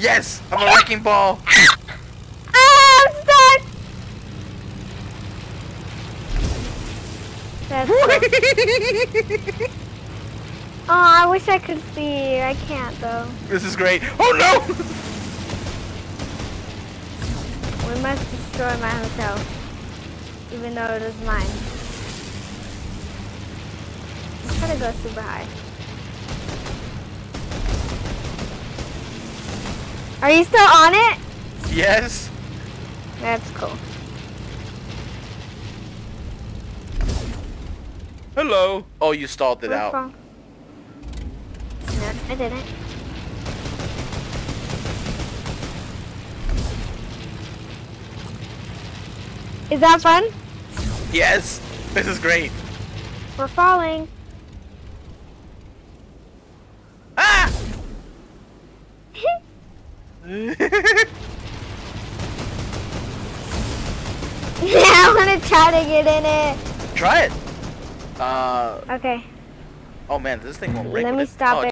Yes! I'm a wrecking ball! Ah, I'm stuck! That's Oh, I wish I could see. I can't though. this is great. Oh no! We must destroy my hotel. Even though it is mine. I'm trying to go super high. Are you still on it? Yes! That's cool. Hello! Oh, you stalled it out. No, I didn't. Is that fun? Yes! This is great. We're falling. Yeah, I want to try to get in it. Try it. Uh, Okay, oh man, this thing won't break. let me it. stop Oh, it.